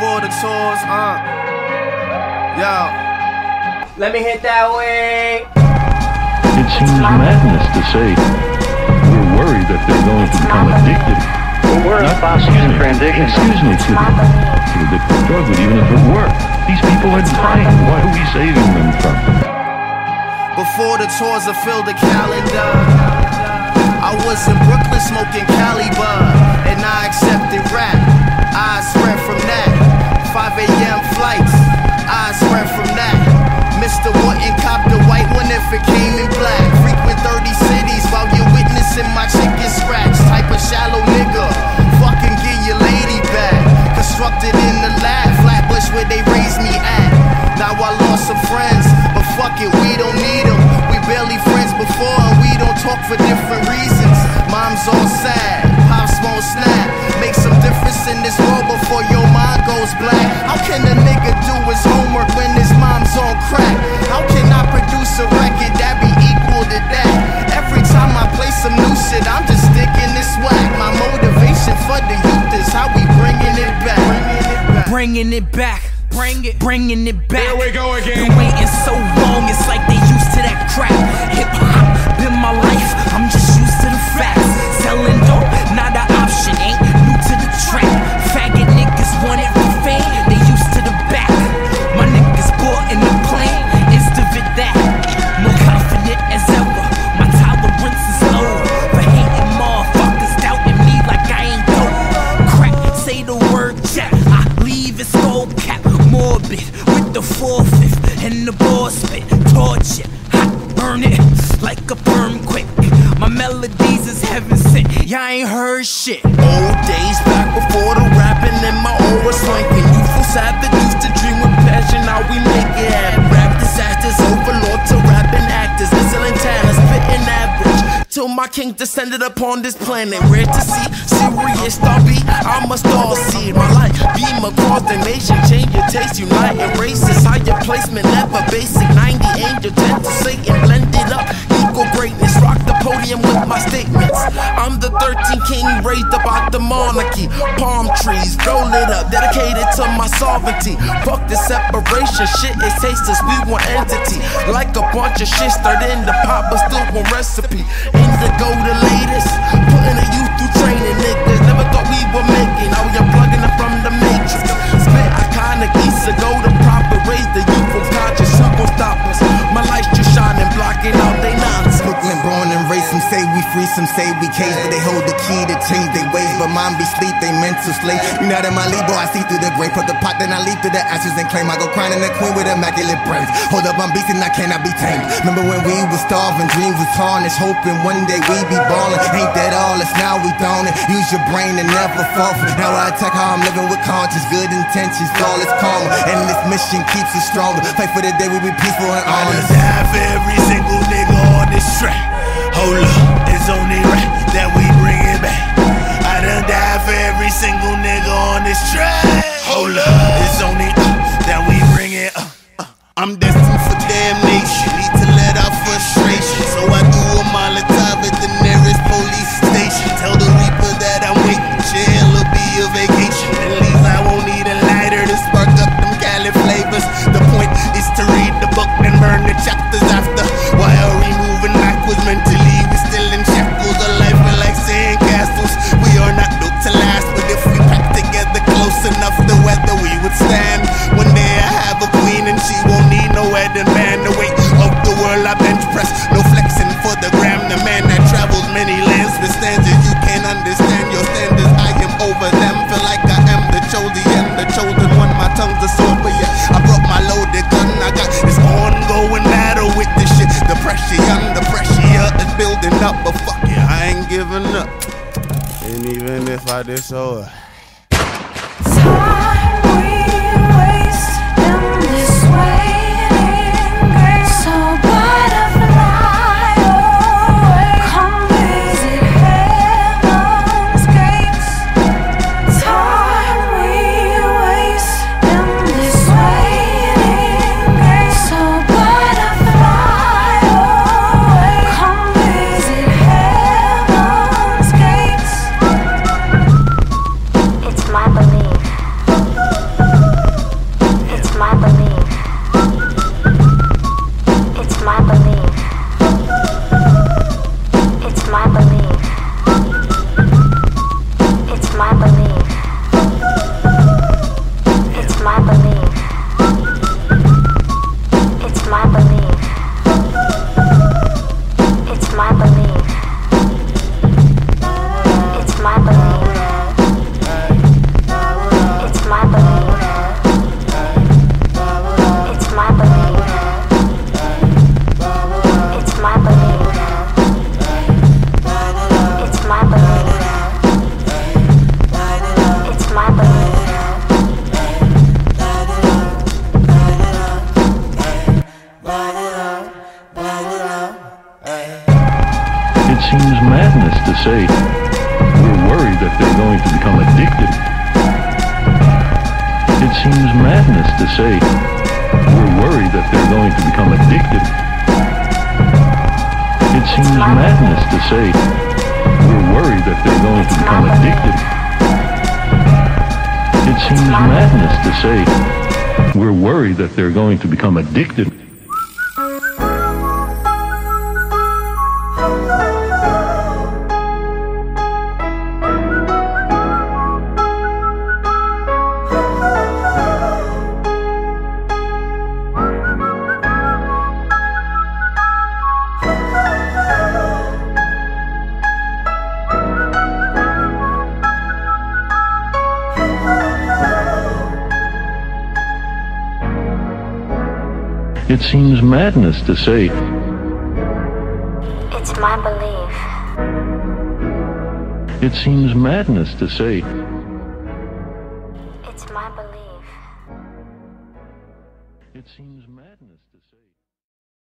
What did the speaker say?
before the tours, uh. Yo. Let me hit that way. It seems madness to say we're worried that they're going to become addicted. Well, we're Not- about excuse me, transition. Excuse me, to the, to the drug, but even if it were, these people are dying. What are we saving them from? Before the tours have filled the calendar. I was in Brooklyn smoking Cali bud, and I accepted rap. I spread from that. 5 a.m. flights, black. How can a nigga do his homework when his mom's on crack? How can I produce a record that be equal to that? Every time I play some new shit, I'm just sticking this whack. My motivation for the youth is how we bringing it back. Bringing it back. Bring it, bringing it back. Here we go again. Been waiting so long, it's like they used to that crap. Hip hop been my life, I'm just used to the facts. Selling dope, heaven sent, y'all ain't heard shit. Old days back before the rapping and my aura swanking. Youthful savage used to dream with passion, now we make it happen. Rap disasters, overlord to rapping actors. Listening talent, spitting average. Till my king descended upon this planet. Rare to see, serious star be. I'm a star seed. My life beam across the nation. Change your taste, uniting races. Higher placement, never basic. 90 angel, 10 to Satan. 13 king raised up out the monarchy. Palm trees, go lit up, dedicated to my sovereignty. Fuck the separation, shit is tasteless, we one entity. Like a bunch of shit stirred in the pot, but still one recipe. Indigo the latest, putting a youth some say we cage, but they hold the key to change their ways. But mom be sleep, they mental slave. You not in my lead, boy, I see through the grave. Put the pot, then I leap through the ashes and claim I go crying in the queen with immaculate brains. Hold up, I'm beastin', I cannot be tamed. Remember when we was starving, dreams was tarnished, hoping one day we be ballin'. Ain't that all? It's now we down it. Use your brain and never fall. Now I attack how I'm living with conscience, good intentions, flawless karma, and this mission keeps us stronger. Fight for the day we be peaceful and honest. I died for every single nigga on this track. Hold up, it's only right that we bring it back. I done died for every single nigga on this track. Many lands with standards you can't understand. Your standards, I am over them. Feel like I am the chosen the chosen one. My tongue's a sword, but yeah, I brought my loaded gun. I got this ongoing battle with this shit. The pressure, young, the pressure is building up, but fuck it, I ain't giving up. And even if I disown. Become addicted. It seems madness to say we're worried that they're going to become addicted. It seems madness to say we're worried that they're going to become addicted. It seems madness to say we're worried that they're going to become addicted. It seems madness to say It's my belief. it seems madness to say It's my belief. it seems madness to say